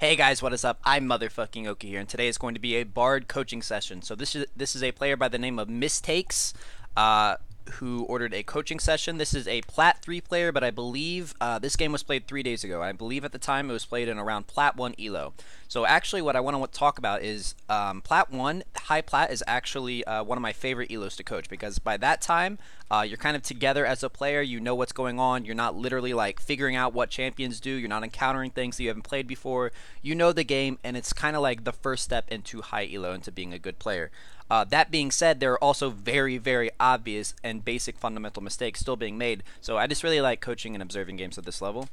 Hey guys, what is up? I'm motherfucking Oki here, and today is going to be a Bard coaching session. So this is this is a player by the name of Mistakes, uh, who ordered a coaching session. This is a Plat 3 player, but I believe uh, this game was played three days ago. I believe at the time it was played in around Plat 1 Elo. So actually what I want to talk about is um, Plat 1, High Plat is actually uh, one of my favorite Elos to coach because by that time uh, you're kind of together as a player, you know what's going on, you're not literally like figuring out what champions do, you're not encountering things that you haven't played before, you know the game, and it's kind of like the first step into High Elo, into being a good player. Uh, that being said, there are also very, very obvious and basic fundamental mistakes still being made. So I just really like coaching and observing games at this level.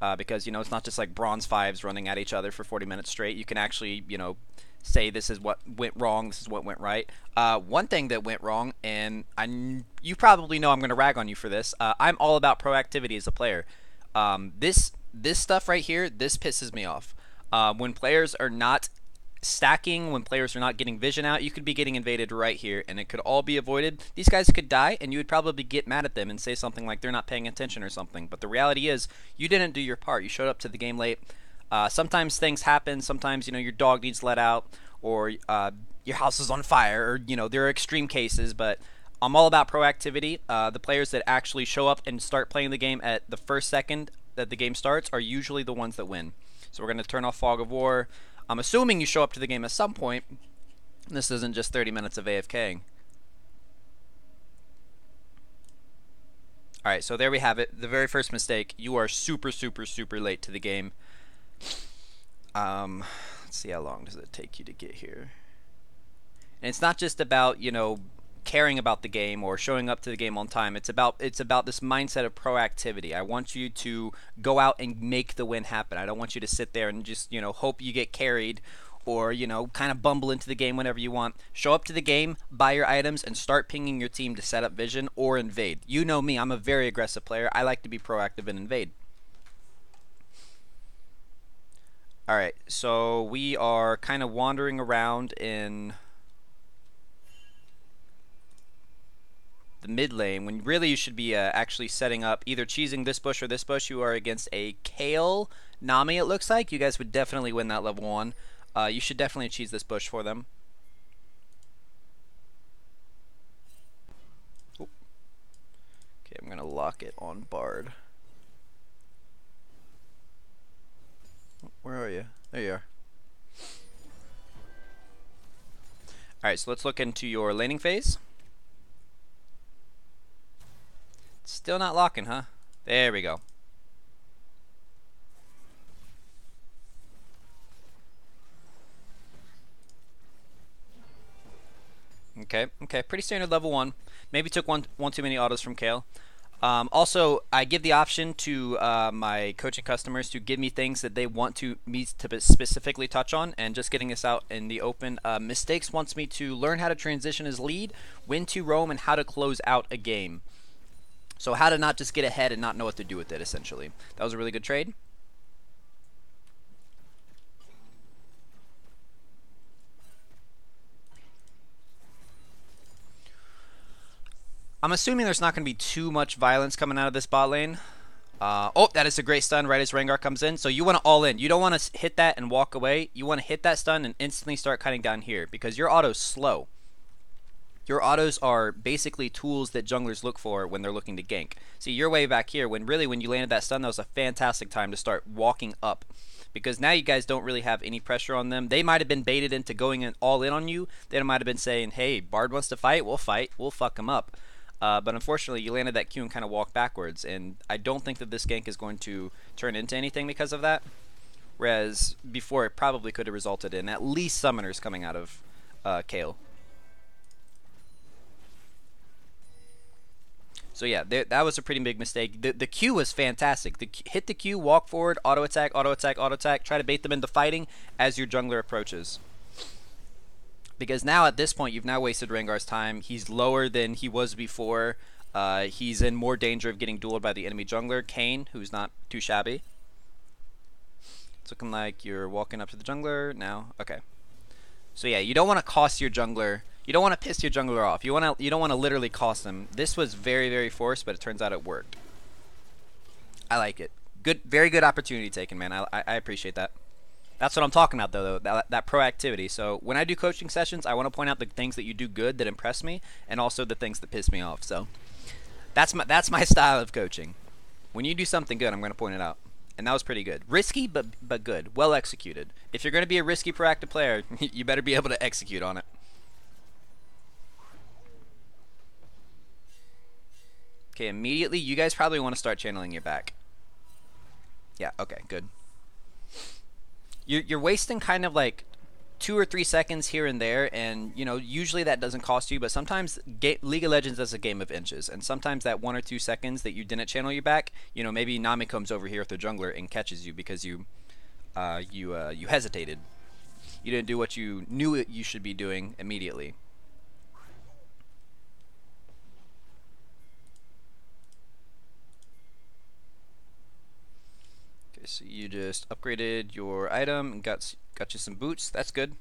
Uh, because you know it's not just like bronze fives running at each other for 40 minutes straight. You can actually you know say this is what went wrong, this is what went right. Uh, one thing that went wrong, and I, you probably know I'm going to rag on you for this. Uh, I'm all about proactivity as a player. Um, this this stuff right here, this pisses me off. Uh, when players are not stacking when players are not getting vision out, you could be getting invaded right here, and it could all be avoided. These guys could die, and you would probably get mad at them and say something like they're not paying attention or something. But the reality is, you didn't do your part. You showed up to the game late. Uh, sometimes things happen. Sometimes you know your dog needs let out, or uh, your house is on fire, or you know there are extreme cases. But I'm all about proactivity. Uh, the players that actually show up and start playing the game at the first second that the game starts are usually the ones that win. So we're going to turn off Fog of War. I'm assuming you show up to the game at some point. This isn't just 30 minutes of AFKing. Alright, so there we have it. The very first mistake. You are super, super, super late to the game. Um, let's see how long does it take you to get here. And it's not just about, you know, caring about the game or showing up to the game on time. It's about it's about this mindset of proactivity. I want you to go out and make the win happen. I don't want you to sit there and just, you know, hope you get carried or, you know, kind of bumble into the game whenever you want. Show up to the game, buy your items and start pinging your team to set up vision or invade. You know me, I'm a very aggressive player. I like to be proactive and invade. Alright, so we are kind of wandering around in the mid lane when really you should be uh, actually setting up either cheesing this bush or this bush. You are against a Kayle Nami, it looks like. You guys would definitely win that level 1. Uh, you should definitely cheese this bush for them. Okay, I'm going to lock it on Bard. Where are you? There you are. Alright, so let's look into your laning phase. Still not locking, huh? There we go. Okay, okay, pretty standard level one. Maybe took one one too many autos from Kayle. Um, also, I give the option to uh, my coaching customers to give me things that they want to me to specifically touch on, and just getting this out in the open. Uh, Mistakes wants me to learn how to transition as lead, when to roam, and how to close out a game. So how to not just get ahead and not know what to do with it, essentially. That was a really good trade. I'm assuming there's not going to be too much violence coming out of this bot lane. Uh, oh, that is a great stun right as Rengar comes in. So you want to all in. You don't want to hit that and walk away. You want to hit that stun and instantly start cutting down here because your auto's slow. Your autos are basically tools that junglers look for when they're looking to gank. See, you're way back here when really when you landed that stun, that was a fantastic time to start walking up. Because now you guys don't really have any pressure on them. They might have been baited into going in all in on you. They might have been saying, hey, Bard wants to fight, we'll fight, we'll fuck him up. Uh, but unfortunately, you landed that Q and kind of walked backwards, and I don't think that this gank is going to turn into anything because of that. Whereas before, it probably could have resulted in at least summoners coming out of uh, Kayle. So yeah, there, that was a pretty big mistake. The, the Q was fantastic. The, hit the Q, walk forward, auto attack, auto attack, auto attack. Try to bait them into fighting as your jungler approaches. Because now at this point, you've now wasted Rengar's time. He's lower than he was before. Uh, he's in more danger of getting dueled by the enemy jungler, Kayn, who's not too shabby. It's looking like you're walking up to the jungler now. Okay. So yeah, you don't want to cost your jungler you don't want to piss your jungler off. You want to you don't want to literally cost them. This was very very forced, but it turns out it worked. I like it. Good, very good opportunity taken, man. I I, I appreciate that. That's what I'm talking about, though, that, that proactivity. So when I do coaching sessions, I want to point out the things that you do good that impress me, and also the things that piss me off. So that's my that's my style of coaching. When you do something good, I'm going to point it out, and that was pretty good. Risky, but but good, well executed. If you're going to be a risky, proactive player, you better be able to execute on it. Okay, immediately, you guys probably want to start channeling your back. Yeah, okay, good. You're, you're wasting kind of like two or three seconds here and there, and you know usually that doesn't cost you, but sometimes League of Legends is a game of inches, and sometimes that one or two seconds that you didn't channel your back, you know maybe Nami comes over here with the jungler and catches you because you uh, you uh, you hesitated, you didn't do what you knew you should be doing immediately. Okay, so you just upgraded your item and got got you some boots. That's good.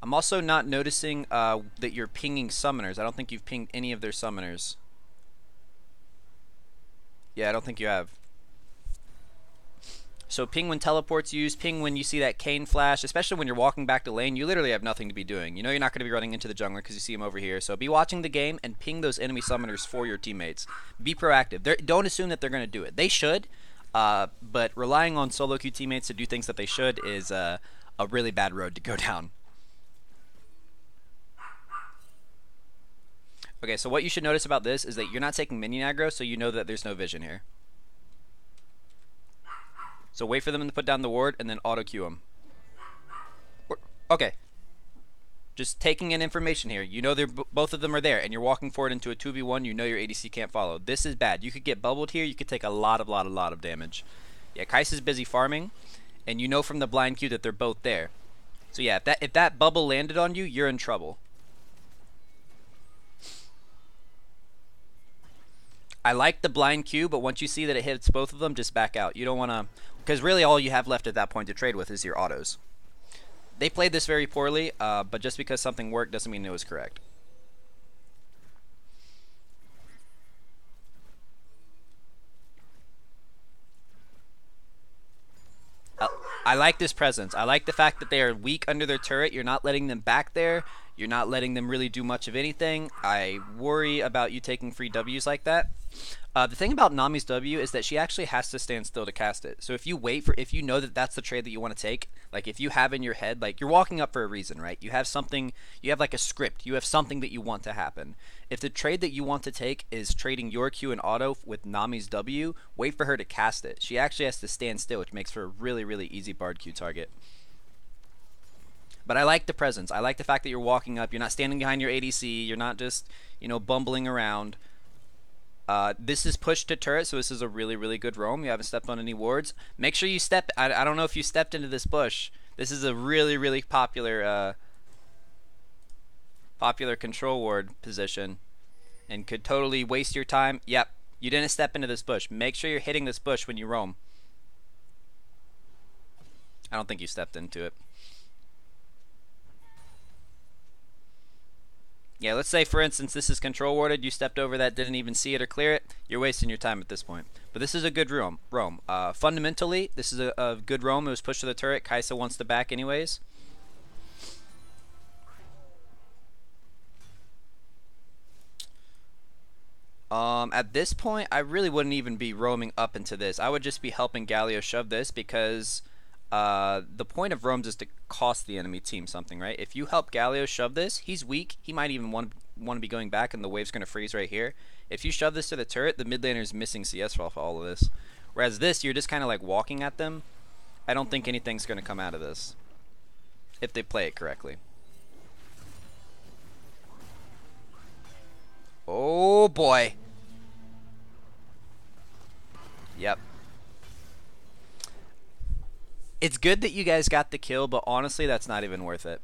I'm also not noticing uh, that you're pinging summoners. I don't think you've pinged any of their summoners. Yeah, I don't think you have. So ping when teleports used, ping when you see that Kayn flash, especially when you're walking back to lane, you literally have nothing to be doing. You know you're not going to be running into the jungler because you see him over here. So be watching the game and ping those enemy summoners for your teammates. Be proactive. They're, don't assume that they're going to do it. They should, uh, but relying on solo queue teammates to do things that they should is uh, a really bad road to go down. Okay, so what you should notice about this is that you're not taking minion aggro, so you know that there's no vision here. So wait for them to put down the ward and then auto Q them. Okay. Just taking in information here. You know they're both of them are there, and you're walking forward into a 2v1. You know your ADC can't follow. This is bad. You could get bubbled here. You could take a lot, of lot, a lot of damage. Yeah, Kai'Sa is busy farming, and you know from the blind Q that they're both there. So yeah, if that if that bubble landed on you, you're in trouble. I like the blind Q, but once you see that it hits both of them, just back out. You don't want to because really all you have left at that point to trade with is your autos. They played this very poorly, uh, but just because something worked doesn't mean it was correct. I like this presence. I like the fact that they are weak under their turret. You're not letting them back there. You're not letting them really do much of anything. I worry about you taking free Ws like that. Uh, the thing about Nami's W is that she actually has to stand still to cast it. So if you wait for, if you know that that's the trade that you want to take, like if you have in your head, like you're walking up for a reason, right? You have something, you have like a script, you have something that you want to happen. If the trade that you want to take is trading your Q and auto with Nami's W, wait for her to cast it. She actually has to stand still, which makes for a really, really easy Bard Q target. But I like the presence. I like the fact that you're walking up. You're not standing behind your ADC. You're not just, you know, bumbling around. Uh, this is pushed to turret, so this is a really, really good roam. You haven't stepped on any wards. Make sure you step. I, I don't know if you stepped into this bush. This is a really, really popular, uh, popular control ward position, and could totally waste your time. Yep, you didn't step into this bush. Make sure you're hitting this bush when you roam. I don't think you stepped into it. Yeah, let's say for instance this is control warded, you stepped over that, didn't even see it or clear it, you're wasting your time at this point. But this is a good roam. roam. Uh, fundamentally, this is a, a, good roam. It was pushed to the turret. Kai'Sa wants the back anyways. Um, at this point, I really wouldn't even be roaming up into this. I would just be helping Galio shove this because uh, the point of roams is to cost the enemy team something, right? If you help Galio shove this, he's weak. He might even want want to be going back, and the wave's going to freeze right here. If you shove this to the turret, the mid laner is missing CS off all of this. Whereas this, you're just kind of like walking at them. I don't think anything's going to come out of this if they play it correctly. Oh boy. Yep it's good that you guys got the kill, but honestly, that's not even worth it.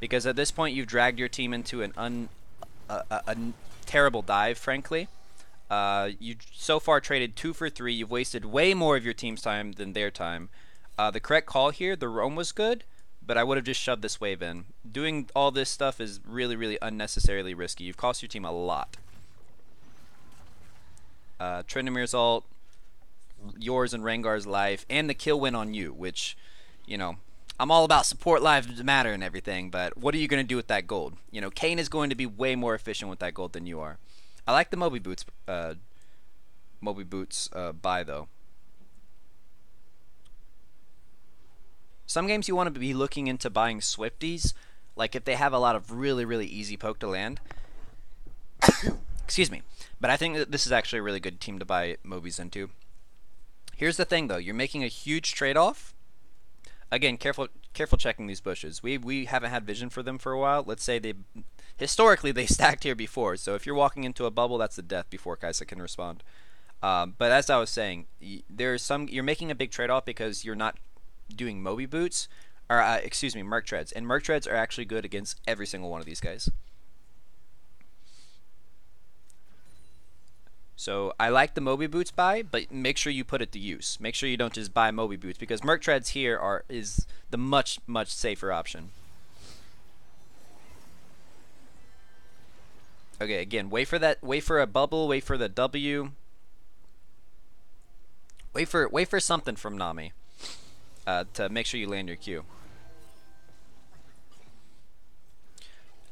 Because at this point, you've dragged your team into an un, a, a, a terrible dive, frankly. Uh, you so far traded two for three. You've wasted way more of your team's time than their time. Uh, the correct call here, the roam was good, but I would have just shoved this wave in. Doing all this stuff is really, really unnecessarily risky. You've cost your team a lot. Uh, Tryndamere's ult, yours and Rengar's life, and the kill win on you, which, you know, I'm all about support lives matter and everything, but what are you going to do with that gold? You know, Kayn is going to be way more efficient with that gold than you are. I like the Moby Boots, uh, Moby Boots uh, buy though. Some games you want to be looking into buying Swifties, like if they have a lot of really, really easy poke to land. Excuse me. But I think that this is actually a really good team to buy Mobies into. Here's the thing though, you're making a huge trade-off. Again, careful careful checking these bushes. We we haven't had vision for them for a while. Let's say they historically they stacked here before. So if you're walking into a bubble, that's the death before Kai'Sa can respond. Um, but as I was saying, there's some you're making a big trade-off because you're not doing Moby boots, or uh, excuse me, Merc treads, and Merc treads are actually good against every single one of these guys. So I like the Moby boots buy, but make sure you put it to use. Make sure you don't just buy Moby boots because Merc treads here are is the much much safer option. Okay, again, wait for that. Wait for a bubble. Wait for the W. Wait for wait for something from Nami uh, to make sure you land your Q.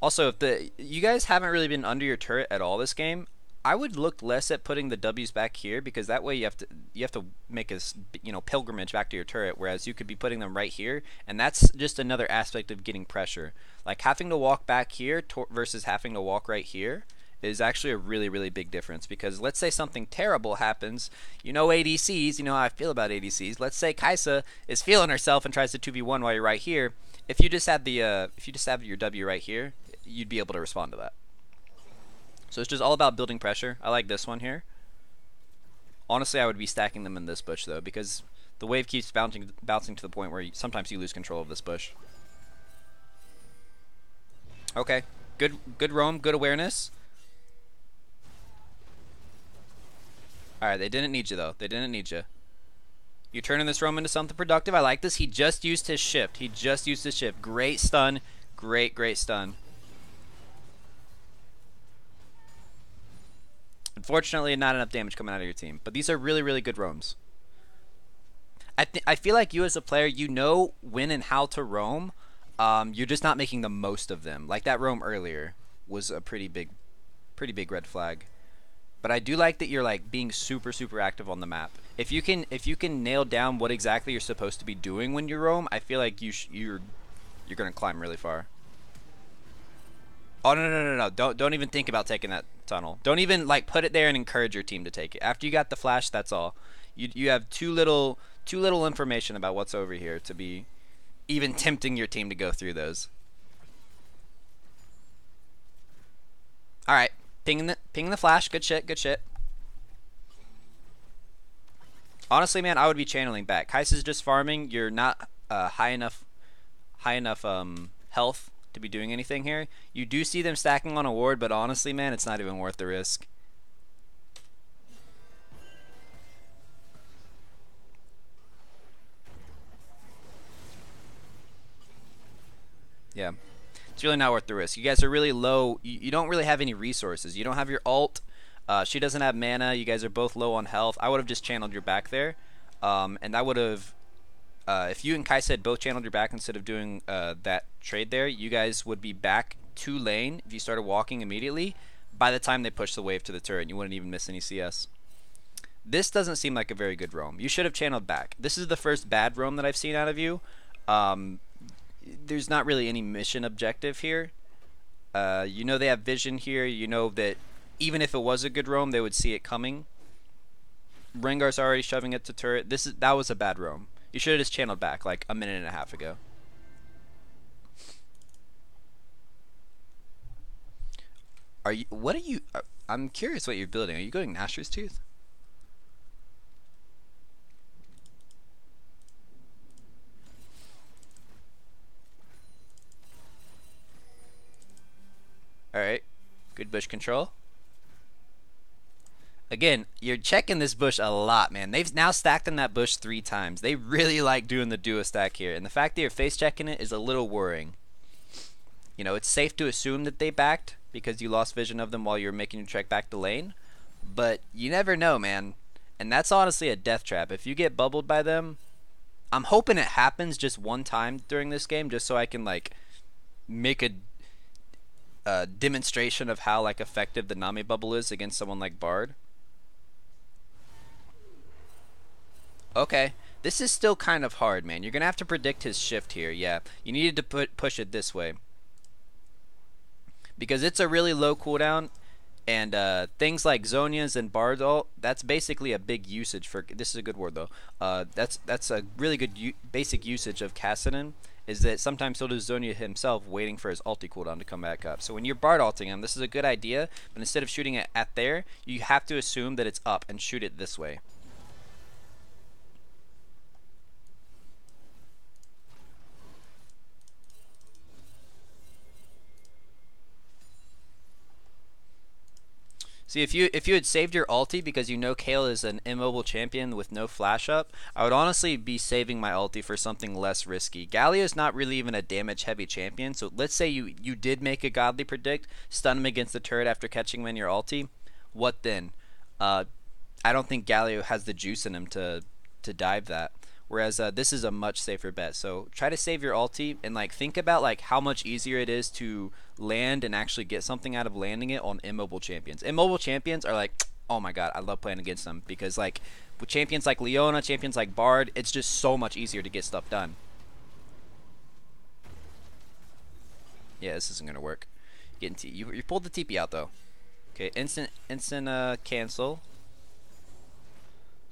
Also, if the you guys haven't really been under your turret at all this game, I would look less at putting the W's back here because that way you have to you have to make a you know pilgrimage back to your turret, whereas you could be putting them right here, and that's just another aspect of getting pressure. Like having to walk back here versus having to walk right here is actually a really, really big difference because let's say something terrible happens. You know ADCs, you know how I feel about ADCs. Let's say Kai'Sa is feeling herself and tries to 2v1 while you're right here. If you just had the uh, if you just have your W right here, you'd be able to respond to that. So it's just all about building pressure. I like this one here. Honestly, I would be stacking them in this bush though because the wave keeps bouncing bouncing to the point where you, sometimes you lose control of this bush. Okay, good good roam, good awareness. Alright, they didn't need you, though. They didn't need you. You're turning this roam into something productive. I like this. He just used his shift. He just used his shift. Great stun. Great, great stun. Unfortunately, not enough damage coming out of your team. But these are really, really good roams. I, I feel like you as a player, you know when and how to roam. Um, you're just not making the most of them. Like that roam earlier was a pretty big, pretty big red flag. But I do like that you're like being super super active on the map. If you can if you can nail down what exactly you're supposed to be doing when you roam, I feel like you you're you're gonna climb really far. Oh no no no no! Don't don't even think about taking that tunnel. Don't even like put it there and encourage your team to take it. After you got the flash, that's all. You you have too little too little information about what's over here to be even tempting your team to go through those. All right, Pinging the pinging the flash. Good shit. Good shit. Honestly, man, I would be channeling back. Kai'Sa's just farming. You're not uh, high enough high enough um, health to be doing anything here. You do see them stacking on a ward, but honestly, man, it's not even worth the risk. Yeah it's really not worth the risk. You guys are really low. You, you don't really have any resources. You don't have your ult. Uh, she doesn't have mana. You guys are both low on health. I would have just channeled your back there, um, and that would have. Uh, if you and Kai'Sa both channeled your back instead of doing uh, that trade there, you guys would be back to lane if you started walking immediately. By the time they push the wave to the turret, you wouldn't even miss any CS. This doesn't seem like a very good roam. You should have channeled back. This is the first bad roam that I've seen out of you. Um, there's not really any mission objective here. Uh, you know they have vision here. You know that even if it was a good roam, they would see it coming. Rengar's already shoving it to turret. This is that was a bad roam. You should have just channeled back like a minute and a half ago. Are you? What are you? Uh, I'm curious what you're building. Are you going Nashor's Tooth? Alright. Good bush control. Again, you're checking this bush a lot, man. They've now stacked in that bush three times. They really like doing the duo stack here, and the fact that you're face checking it is a little worrying. You know, it's safe to assume that they backed because you lost vision of them while you're making your trek back to lane, but you never know, man. And that's honestly a death trap. If you get bubbled by them, I'm hoping it happens just one time during this game, just so I can like make a, a demonstration of how like effective the Nami bubble is against someone like Bard. Okay. This is still kind of hard, man. You're going to have to predict his shift here. Yeah. You needed to put push it this way. Because it's a really low cooldown. And uh, things like Zhonya's and Bard ult, that's basically a big usage for. This is a good word though. Uh, that's that's a really good basic usage of Kassadin. Is that sometimes he'll do Zhonya himself, waiting for his ulti cooldown to come back up. So when you're Bard ulting him, this is a good idea. But instead of shooting it at there, you have to assume that it's up and shoot it this way. See, if you if you had saved your ulti because you know Kayle is an immobile champion with no flash up, I would honestly be saving my ulti for something less risky. Galio is not really even a damage heavy champion, so let's say you you did make a godly predict, stun him against the turret after catching him in your ulti, what then? Uh, I don't think Galio has the juice in him to to dive that. Whereas uh, this is a much safer bet. So try to save your ulti and like think about like how much easier it is to land and actually get something out of landing it on immobile champions. Immobile champions are like, oh my god, I love playing against them because like with champions like Leona, champions like Bard, it's just so much easier to get stuff done. Yeah, this isn't gonna work. Getting T you you pulled the TP out though. Okay, instant instant uh cancel.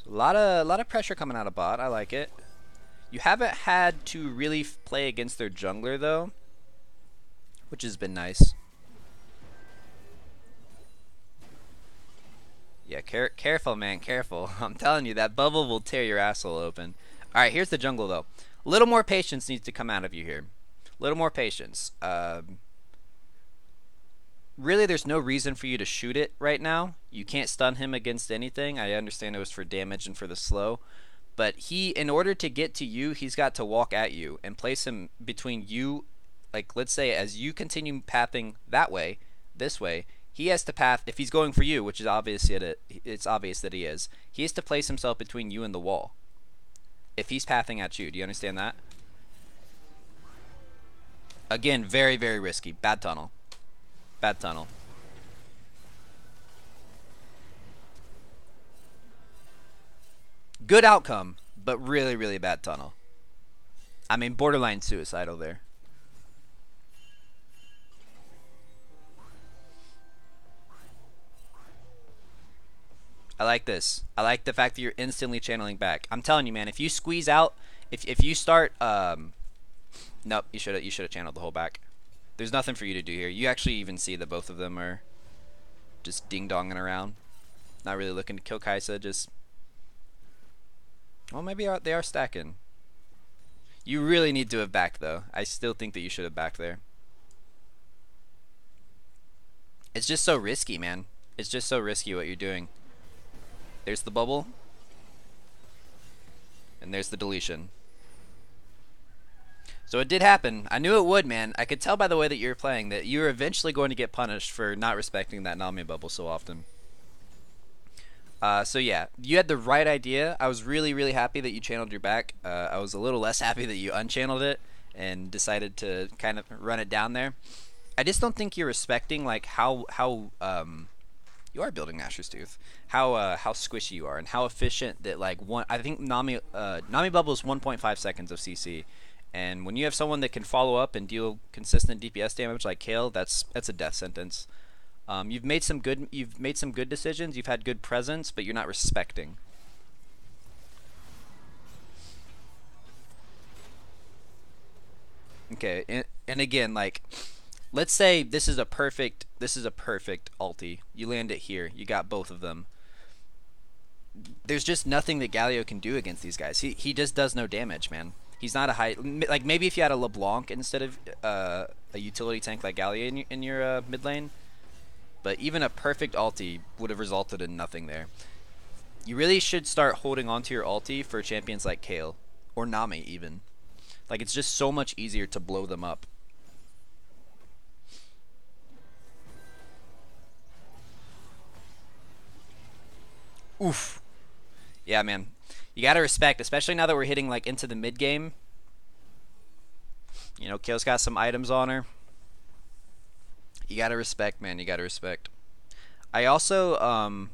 A lot of lot of pressure coming out of bot. I like it. You haven't had to really play against their jungler though, which has been nice. Yeah, care careful, man, careful. I'm telling you, that bubble will tear your asshole open. All right, here's the jungle though. A little more patience needs to come out of you here. A little more patience. Um, really there's no reason for you to shoot it right now. You can't stun him against anything. I understand it was for damage and for the slow. But he, in order to get to you, he's got to walk at you and place him between you. Like, let's say, as you continue pathing that way, this way, he has to path. If he's going for you, which is obvious, it, it's obvious that he is. He has to place himself between you and the wall. If he's pathing at you, do you understand that? Again, very, very risky. Bad tunnel. Bad tunnel. Good outcome, but really, really bad tunnel. I mean, borderline suicidal there. I like this. I like the fact that you're instantly channeling back. I'm telling you, man, if you squeeze out, if, if you start, um, nope, you should have you should have channeled the whole back. There's nothing for you to do here. You actually even see that both of them are just ding-donging around. Not really looking to kill Kai'Sa, just... Well, maybe they are stacking. You really need to have backed, though. I still think that you should have backed there. It's just so risky, man. It's just so risky what you're doing. There's the bubble. And there's the deletion. So it did happen. I knew it would, man. I could tell by the way that you were playing that you were eventually going to get punished for not respecting that Nami bubble so often. Uh, so yeah, you had the right idea. I was really, really happy that you channeled your back. Uh, I was a little less happy that you unchanneled it and decided to kind of run it down there. I just don't think you're respecting like how how um, you are building Nashor's Tooth. How uh, how squishy you are and how efficient that like one. I think Nami uh, Nami bubble is 1.5 seconds of CC and when you have someone that can follow up and deal consistent DPS damage like Kayle, that's that's a death sentence. Um, you've made some good you've made some good decisions. You've had good presence, but you're not respecting. Okay, and, and again, like, let's say this is a perfect this is a perfect ulti. You land it here. You got both of them. There's just nothing that Galio can do against these guys. He he just does no damage, man. He's not a high like maybe if you had a LeBlanc instead of uh, a utility tank like Galio in your, in your uh, mid lane, but even a perfect ulti would have resulted in nothing there. You really should start holding onto your ulti for champions like Kayle or Nami even. Like it's just so much easier to blow them up. Oof. Yeah, man. You gotta respect, especially now that we're hitting like into the mid game. You know, Kayle's got some items on her. You gotta respect, man. You gotta respect. I also, um,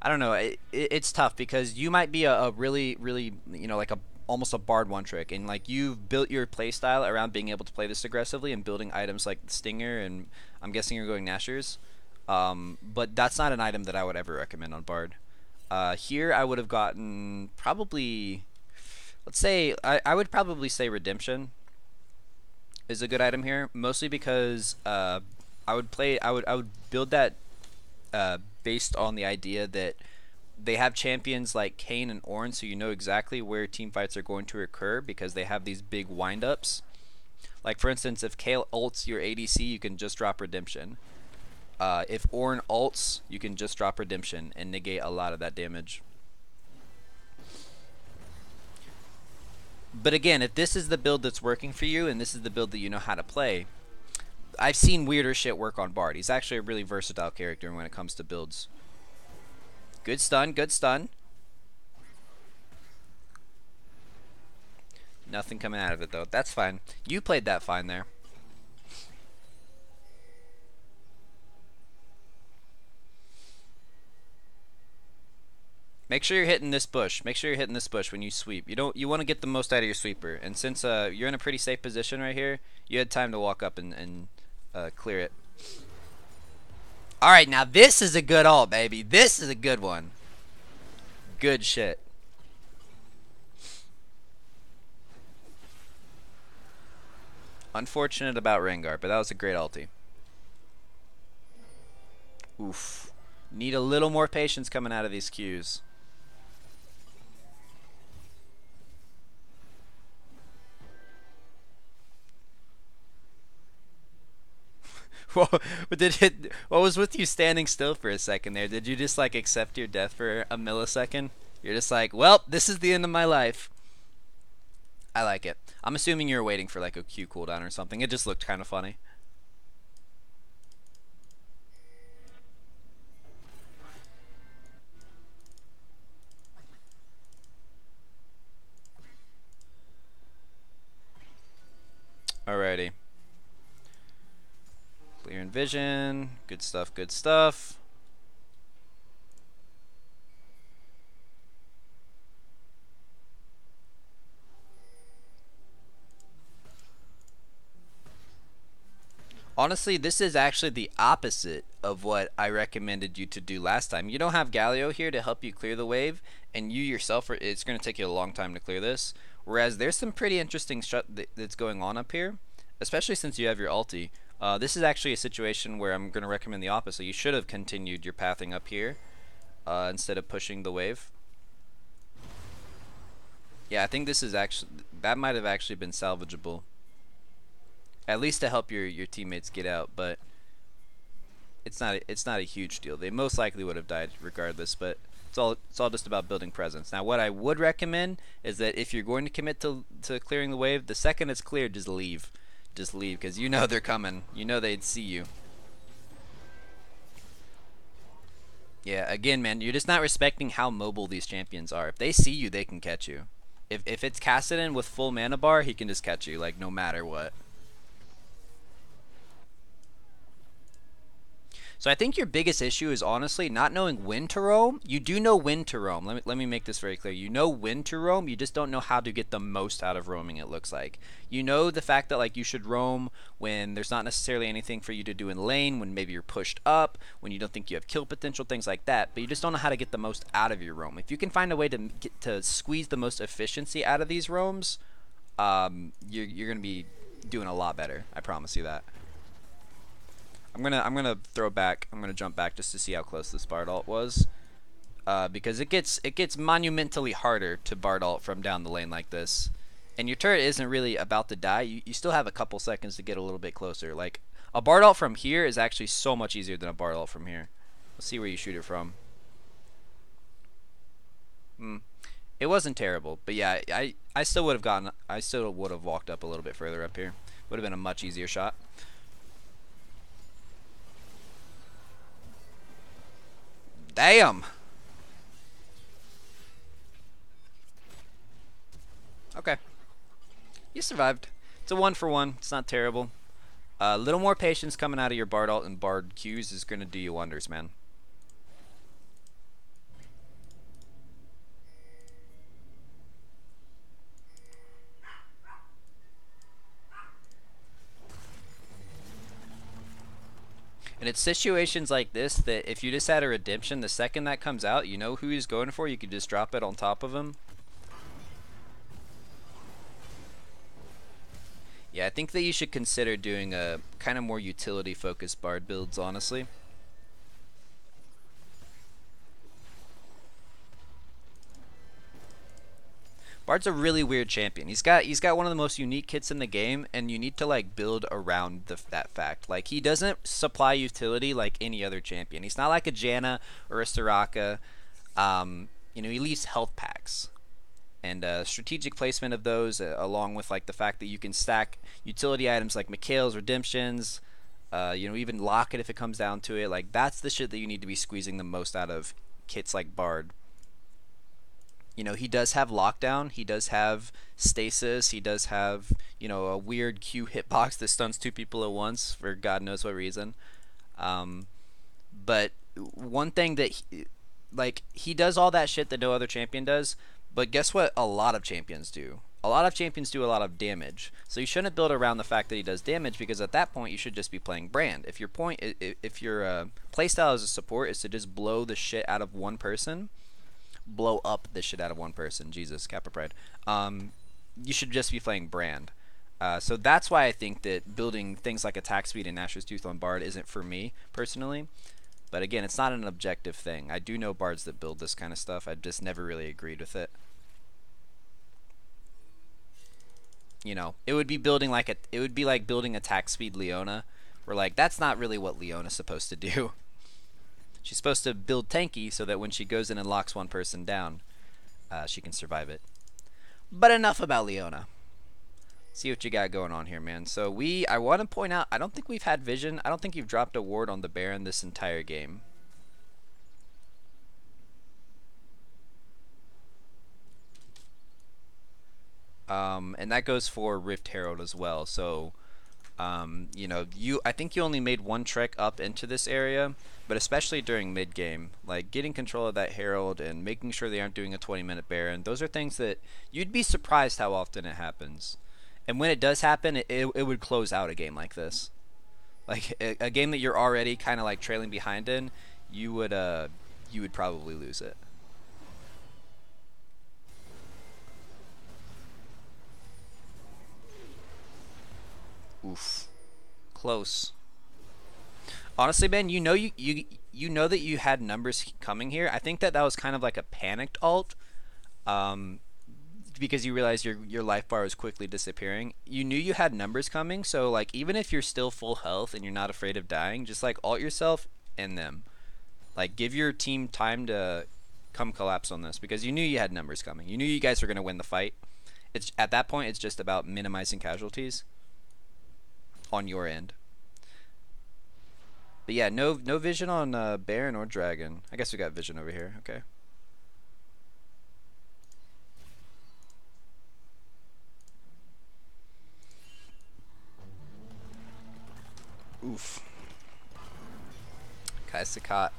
I don't know. It, it, it's tough because you might be a, a, really, really, you know, like a almost a bard one trick, and like you've built your playstyle around being able to play this aggressively and building items like the Stinger, and I'm guessing you're going Nashor's. Um, but that's not an item that I would ever recommend on Bard. Uh, here I would have gotten probably, let's say, I, I would probably say Redemption is a good item here, mostly because uh, I would play, I would, I would build that uh, based on the idea that they have champions like Kayn and Ornn, so you know exactly where team fights are going to occur because they have these big windups. Like for instance, if Kayle ults your ADC, you can just drop Redemption. Uh, if Ornn ults, you can just drop Redemption and negate a lot of that damage. But again, if this is the build that's working for you and this is the build that you know how to play, I've seen weirder shit work on Bard. He's actually a really versatile character when it comes to builds. Good stun, good stun. Nothing coming out of it though. That's fine. You played that fine there. Make sure you're hitting this bush. Make sure you're hitting this bush when you sweep. You don't. You want to get the most out of your sweeper. And since uh, you're in a pretty safe position right here, you had time to walk up and, and uh, clear it. All right, now this is a good ult, baby. This is a good one. Good shit. Unfortunate about Rengar, but that was a great ulti. Oof. Need a little more patience coming out of these Qs. what did it? What was with you standing still for a second there? Did you just like accept your death for a millisecond? You're just like, well, this is the end of my life. I like it. I'm assuming you're waiting for like a Q cooldown or something. It just looked kind of funny. Vision. Good stuff, good stuff. Honestly, this is actually the opposite of what I recommended you to do last time. You don't have Galio here to help you clear the wave, and you yourself, are, it's going to take you a long time to clear this. Whereas there's some pretty interesting stuff that's going on up here, especially since you have your ulti. Uh, this is actually a situation where I'm going to recommend the opposite. You should have continued your pathing up here uh, instead of pushing the wave. Yeah, I think this is actually that might have actually been salvageable. At least to help your your teammates get out, but it's not a, it's not a huge deal. They most likely would have died regardless, but it's all it's all just about building presence. Now, what I would recommend is that if you're going to commit to to clearing the wave, the second it's cleared, just leave just leave because you know they're coming. You know they'd see you. Yeah, again, man, you're just not respecting how mobile these champions are. If they see you, they can catch you. If, if it's Kassadin with full mana bar, he can just catch you, like, no matter what. So I think your biggest issue is honestly not knowing when to roam. You do know when to roam. Let me let me make this very clear. You know when to roam. You just don't know how to get the most out of roaming. It looks like you know the fact that like you should roam when there's not necessarily anything for you to do in lane. When maybe you're pushed up. When you don't think you have kill potential. Things like that. But you just don't know how to get the most out of your roam. If you can find a way to get to squeeze the most efficiency out of these roams, um, you're you're gonna be doing a lot better. I promise you that. I'm gonna I'm gonna throw back. I'm gonna jump back just to see how close this Bard ult was, uh, because it gets it gets monumentally harder to Bard ult from down the lane like this, and your turret isn't really about to die. You you still have a couple seconds to get a little bit closer. Like A Bard ult from here is actually so much easier than a Bard ult from here. Let's see where you shoot it from. Hmm. It wasn't terrible, but yeah, I I still would have gotten I still would have walked up a little bit further up here. Would have been a much easier shot. Damn. Okay. You survived. It's a one for one. It's not terrible. A uh, little more patience coming out of your Bard ult and Bard Qs is going to do you wonders, man. And it's situations like this that if you just had a redemption, the second that comes out, you know who he's going for, you could just drop it on top of him. Yeah, I think that you should consider doing a kind of more utility focused bard builds, honestly. Bard's a really weird champion. He's got he's got one of the most unique kits in the game, and you need to like build around the, that fact. Like he doesn't supply utility like any other champion. He's not like a Janna or a Soraka. Um, you know, he leaves health packs, and uh, strategic placement of those, uh, along with like the fact that you can stack utility items like Mikael's redemptions. Uh, you know, even Locket if it comes down to it. Like that's the shit that you need to be squeezing the most out of kits like Bard you know, he does have lockdown. He does have stasis. He does have, you know, a weird Q hitbox that stuns two people at once for God knows what reason. Um, but one thing that, he, like, he does all that shit that no other champion does. But guess what? A lot of champions do. A lot of champions do a lot of damage. So you shouldn't build around the fact that he does damage because at that point you should just be playing Brand. If your point, if your uh, playstyle as a support is to just blow the shit out of one person, blow up the shit out of one person. Jesus, Kappa Pride. Um, you should just be playing Brand. Uh, so that's why I think that building things like attack speed and Nashor's Tooth on Bard isn't for me personally. But again, it's not an objective thing. I do know bards that build this kind of stuff. I've just never really agreed with it. You know, it would be building like a, it would be like building attack speed Leona, where like that's not really what Leona's supposed to do. She's supposed to build tanky so that when she goes in and locks one person down, uh, she can survive it. But enough about Leona. See what you got going on here, man. So we, I want to point out, I don't think we've had vision. I don't think you've dropped a ward on the Baron this entire game. Um, and that goes for Rift Herald as well. So, um, you know, you I think you only made one trek up into this area, but especially during mid game, like getting control of that Herald and making sure they aren't doing a 20 minute Baron, those are things that you'd be surprised how often it happens. And when it does happen, it, it, it would close out a game like this. Like a, a game that you're already kind of like trailing behind in, you would uh you would probably lose it. Oof. Close honestly, Ben, you know you you you know that you had numbers coming here. I think that that was kind of like a panicked ult, um, because you realized your your life bar was quickly disappearing. You knew you had numbers coming, so like even if you're still full health and you're not afraid of dying, just like ult yourself and them, like give your team time to come collapse on this because you knew you had numbers coming. You knew you guys were gonna win the fight. It's at that point, it's just about minimizing casualties on your end. But yeah, no no vision on uh, Baron or Dragon. I guess we got vision over here. Okay. Oof. Kai.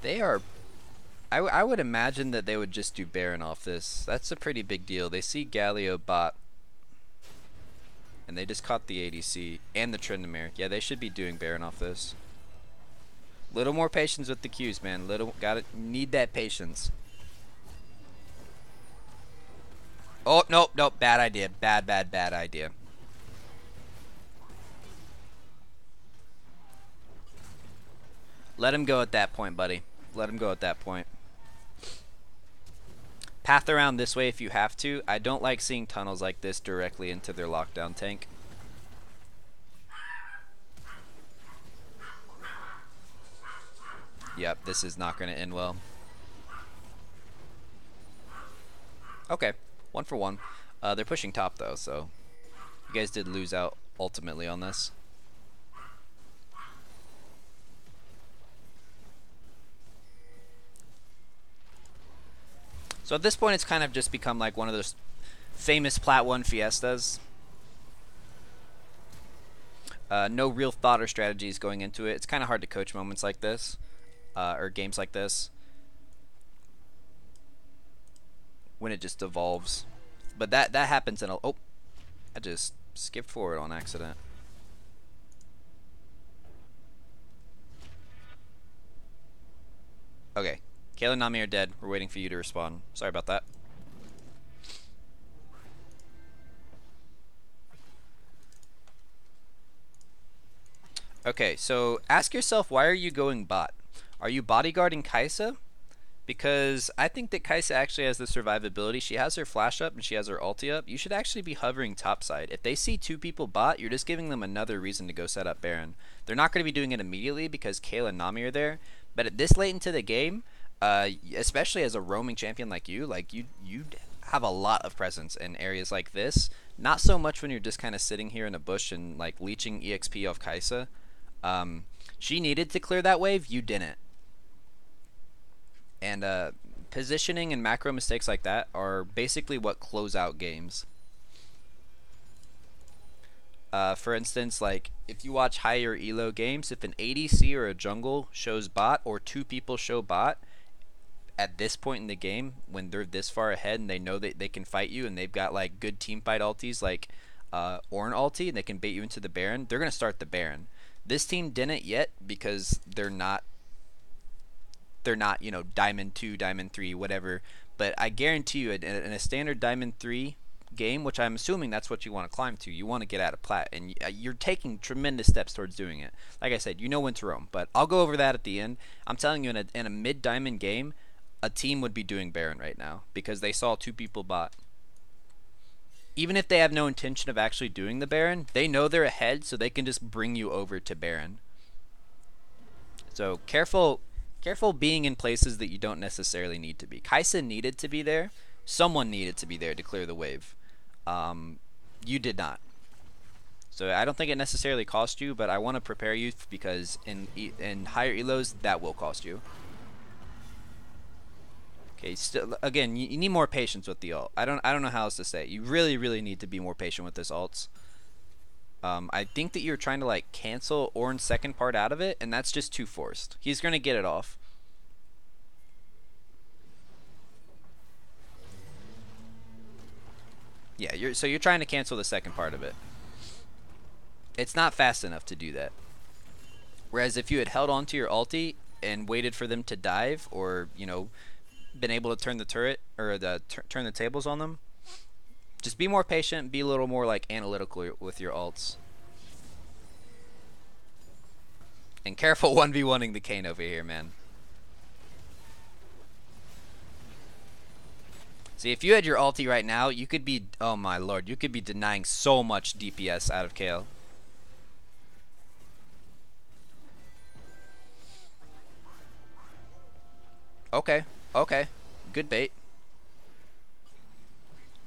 They are... I, I would imagine that they would just do Baron off this. That's a pretty big deal. They see Galio bot and they just caught the ADC and the Tryndamere. Yeah, they should be doing Baron off this. Little more patience with the Qs, man. Little gotta need that patience. Oh nope, nope, bad idea. Bad, bad, bad idea. Let him go at that point, buddy. Let him go at that point. Path around this way if you have to. I don't like seeing tunnels like this directly into their lockdown tank. Yep, this is not going to end well. Okay, one for one. Uh, they're pushing top though, so you guys did lose out ultimately on this. So at this point, it's kind of just become like one of those famous Plat 1 Fiestas. Uh, no real thought or strategies going into it. It's kind of hard to coach moments like this, uh, or games like this, when it just evolves. But that that happens in a oh, I just skipped forward on accident. Okay, Kayle and Nami are dead. We're waiting for you to respond. Sorry about that. Okay, so ask yourself why are you going bot? Are you bodyguarding Kai'Sa? Because I think that Kai'Sa actually has the survivability. She has her flash up and she has her ulti up. You should actually be hovering topside. If they see two people bot, you're just giving them another reason to go set up Baron. They're not going to be doing it immediately because Kayle and Nami are there. But at this late into the game, uh, especially as a roaming champion like you, like you you have a lot of presence in areas like this. Not so much when you're just kind of sitting here in a bush and like leeching exp off Kai'Sa. Um, she needed to clear that wave, you didn't. And uh, positioning and macro mistakes like that are basically what close out games. Uh, for instance, like if you watch higher elo games, if an ADC or a jungle shows bot or two people show bot, at this point in the game when they're this far ahead and they know that they can fight you and they've got like good team fight ultis like uh, Ornn ulti and they can bait you into the Baron, they're gonna start the Baron. This team didn't yet because they're not they're not you know Diamond two, Diamond three, whatever. But I guarantee you, in, in a standard Diamond three game, which I'm assuming that's what you want to climb to, you want to get out of plat, and uh, you're taking tremendous steps towards doing it. Like I said, you know when to roam, but I'll go over that at the end. I'm telling you, in a in a mid diamond game, a team would be doing Baron right now because they saw two people bot. Even if they have no intention of actually doing the Baron, they know they're ahead, so they can just bring you over to Baron. So careful, careful being in places that you don't necessarily need to be. Kai'Sa needed to be there. Someone needed to be there to clear the wave. Um, you did not. So I don't think it necessarily cost you, but I want to prepare you because in in higher elos that will cost you. Okay, still again, you, you, need more patience with the ult. I don't I don't know how else to say. It. You really really need to be more patient with this ults. Um, I think that you're trying to like cancel Ornn's second part out of it, and that's just too forced. He's gonna get it off. Yeah, you're so you're trying to cancel the second part of it. It's not fast enough to do that. Whereas if you had held on to your ulti and waited for them to dive, or you know, been able to turn the turret or the turn the tables on them. Just be more patient, be a little more like analytical with your ults. And careful 1v1ing the Kayn over here, man. See, if you had your ulti right now, you could be, oh my lord, you could be denying so much DPS out of Kayle. Okay, Okay, good bait.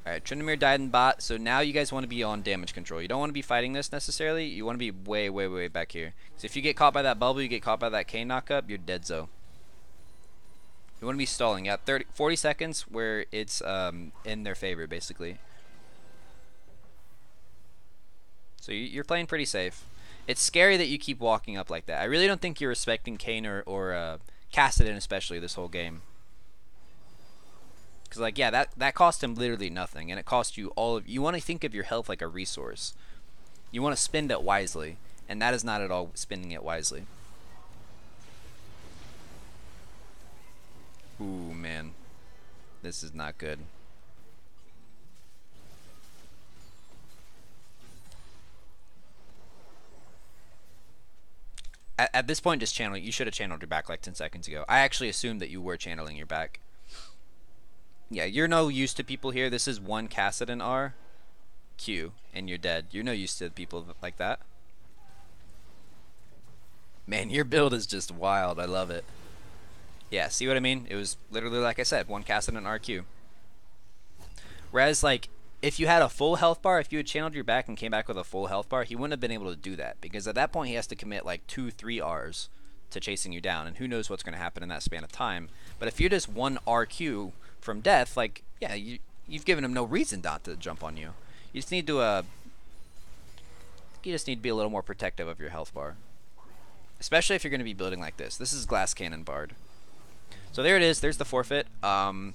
Alright, Tryndamere died in bot, so now you guys want to be on damage control. You don't want to be fighting this necessarily, you want to be way, way, way back here. So if you get caught by that bubble, you get caught by that K knockup, you're dead zo. You want to be stalling at 30, 40 seconds where it's um, in their favor, basically. So you're playing pretty safe. It's scary that you keep walking up like that. I really don't think you're respecting Kayn or, or uh, Kassadin especially this whole game. Because like yeah, that that cost him literally nothing, and it cost you all of. You want to think of your health like a resource. You want to spend it wisely, and that is not at all spending it wisely. Ooh man, this is not good. At, at this point, just channel. You should have channeled your back like 10 seconds ago. I actually assumed that you were channeling your back. Yeah, you're no use to people here. This is one Kassadin R, Q, and you're dead. You're no use to people like that. Man, your build is just wild. I love it. Yeah, see what I mean? It was literally like I said, one and RQ. Whereas like if you had a full health bar, if you had channeled your back and came back with a full health bar, he wouldn't have been able to do that because at that point he has to commit like two, three R's to chasing you down, and who knows what's going to happen in that span of time. But if you're just one RQ from death, like yeah, you you've given him no reason not to jump on you. You just need to uh, you just need to be a little more protective of your health bar, especially if you're going to be building like this. This is glass cannon bard. So there it is. There's the forfeit. Um,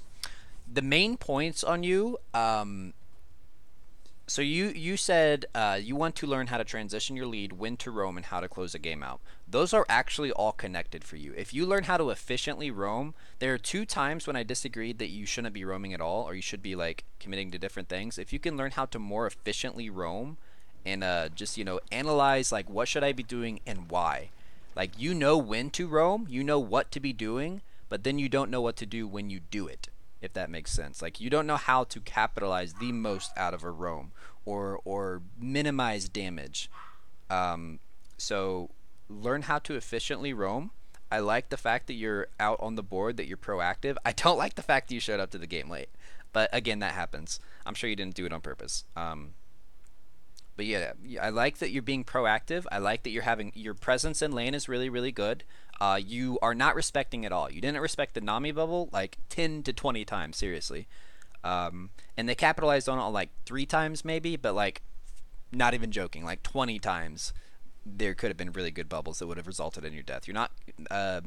the main points on you. Um, so you you said uh, you want to learn how to transition your lead, when to roam, and how to close a game out. Those are actually all connected for you. If you learn how to efficiently roam, there are two times when I disagreed that you shouldn't be roaming at all, or you should be like committing to different things. If you can learn how to more efficiently roam, and uh, just you know analyze like what should I be doing and why, like you know when to roam, you know what to be doing, but then you don't know what to do when you do it if that makes sense. Like you don't know how to capitalize the most out of a roam or or minimize damage. Um, so learn how to efficiently roam. I like the fact that you're out on the board, that you're proactive. I don't like the fact that you showed up to the game late, but again, that happens. I'm sure you didn't do it on purpose. Um, but yeah, I like that you're being proactive. I like that you're having your presence in lane is really really good uh, you are not respecting at all. You didn't respect the Nami bubble like 10 to 20 times, seriously. Um, and they capitalized on it like three times maybe, but like not even joking, like 20 times there could have been really good bubbles that would have resulted in your death. You're not uh,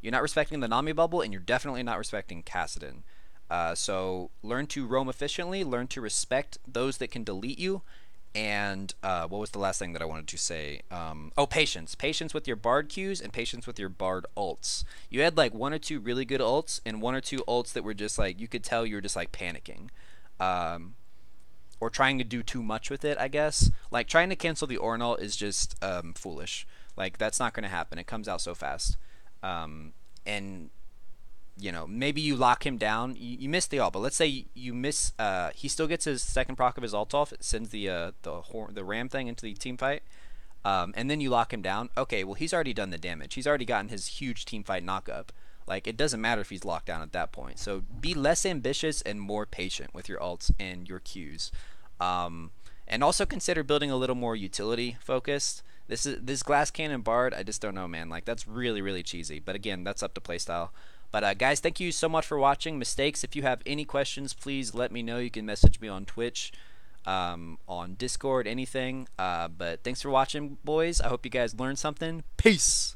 you're not respecting the Nami bubble, and you're definitely not respecting Kassadin. Uh, so learn to roam efficiently. Learn to respect those that can delete you, and uh, what was the last thing that I wanted to say? Um, oh, patience. Patience with your Bard Qs and patience with your Bard ults. You had like one or two really good ults and one or two ults that were just like, you could tell you were just like panicking. Um, or trying to do too much with it, I guess. Like trying to cancel the Ornn ult is just um, foolish. Like that's not going to happen. It comes out so fast. Um, and you know, maybe you lock him down. You, you miss the ult, but let's say you miss. Uh, he still gets his second proc of his ult off. It sends the uh, the horn, the ram thing into the team fight, um, and then you lock him down. Okay, well he's already done the damage. He's already gotten his huge team fight knockup. Like it doesn't matter if he's locked down at that point. So be less ambitious and more patient with your ults and your Qs, um, and also consider building a little more utility focused. This is this glass cannon bard. I just don't know, man. Like that's really really cheesy. But again, that's up to playstyle. But uh, guys, thank you so much for watching. Mistakes. If you have any questions, please let me know. You can message me on Twitch, um, on Discord, anything. Uh, but thanks for watching, boys. I hope you guys learned something. Peace.